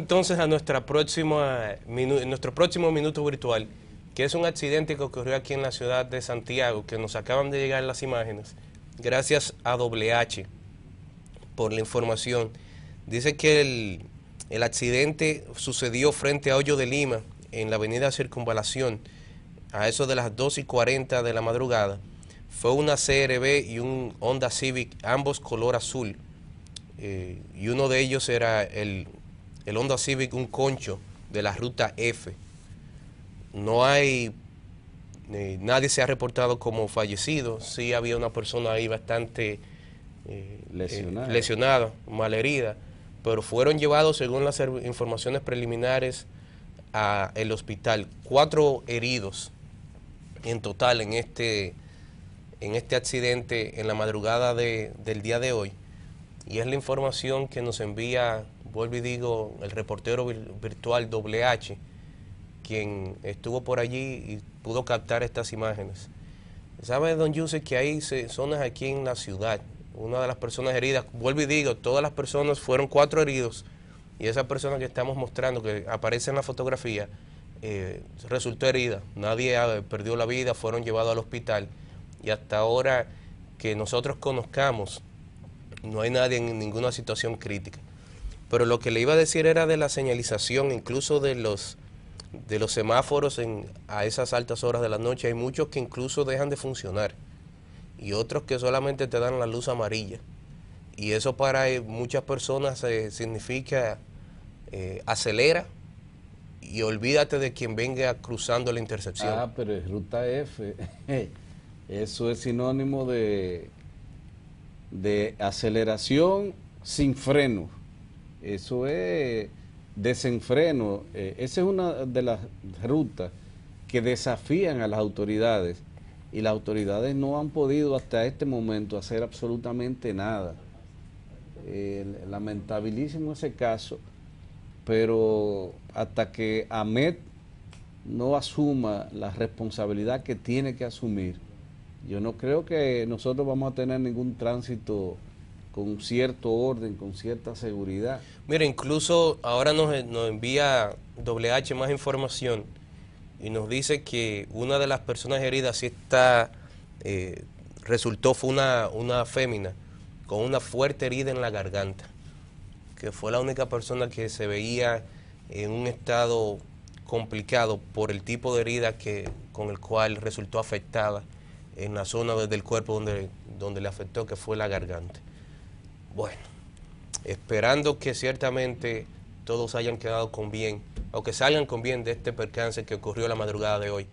entonces a nuestra próxima, nuestro próximo minuto virtual, que es un accidente que ocurrió aquí en la ciudad de Santiago, que nos acaban de llegar las imágenes, gracias a WH por la información. Dice que el, el accidente sucedió frente a Hoyo de Lima, en la avenida Circunvalación, a eso de las 2 y 40 de la madrugada. Fue una CRB y un Honda Civic, ambos color azul. Eh, y uno de ellos era el, el Honda Civic, un concho de la ruta F. No hay, eh, nadie se ha reportado como fallecido. Sí había una persona ahí bastante eh, lesionada. lesionada, malherida, pero fueron llevados, según las informaciones preliminares, a el hospital. Cuatro heridos en total en este, en este accidente en la madrugada de, del día de hoy. Y es la información que nos envía, vuelvo y digo, el reportero virtual WH, quien estuvo por allí y pudo captar estas imágenes. ¿Sabe, don Yuse, que hay zonas aquí en la ciudad? Una de las personas heridas, vuelvo y digo, todas las personas fueron cuatro heridos y esa persona que estamos mostrando, que aparece en la fotografía, eh, resultó herida. Nadie perdió la vida, fueron llevados al hospital y hasta ahora que nosotros conozcamos, no hay nadie en ninguna situación crítica. Pero lo que le iba a decir era de la señalización, incluso de los de los semáforos en, a esas altas horas de la noche. Hay muchos que incluso dejan de funcionar y otros que solamente te dan la luz amarilla. Y eso para eh, muchas personas eh, significa eh, acelera y olvídate de quien venga cruzando la intersección. Ah, pero es ruta F. Eso es sinónimo de, de aceleración sin freno. Eso es desenfreno. Eh, esa es una de las rutas que desafían a las autoridades y las autoridades no han podido hasta este momento hacer absolutamente nada. Eh, lamentabilísimo ese caso pero hasta que AMET no asuma la responsabilidad que tiene que asumir, yo no creo que nosotros vamos a tener ningún tránsito con cierto orden, con cierta seguridad. Mira, incluso ahora nos, envía WH más información y nos dice que una de las personas heridas sí está, eh, resultó, fue una, una fémina con una fuerte herida en la garganta que fue la única persona que se veía en un estado complicado por el tipo de herida que, con el cual resultó afectada en la zona del cuerpo donde, donde le afectó, que fue la garganta. Bueno, esperando que ciertamente todos hayan quedado con bien, o que salgan con bien de este percance que ocurrió la madrugada de hoy.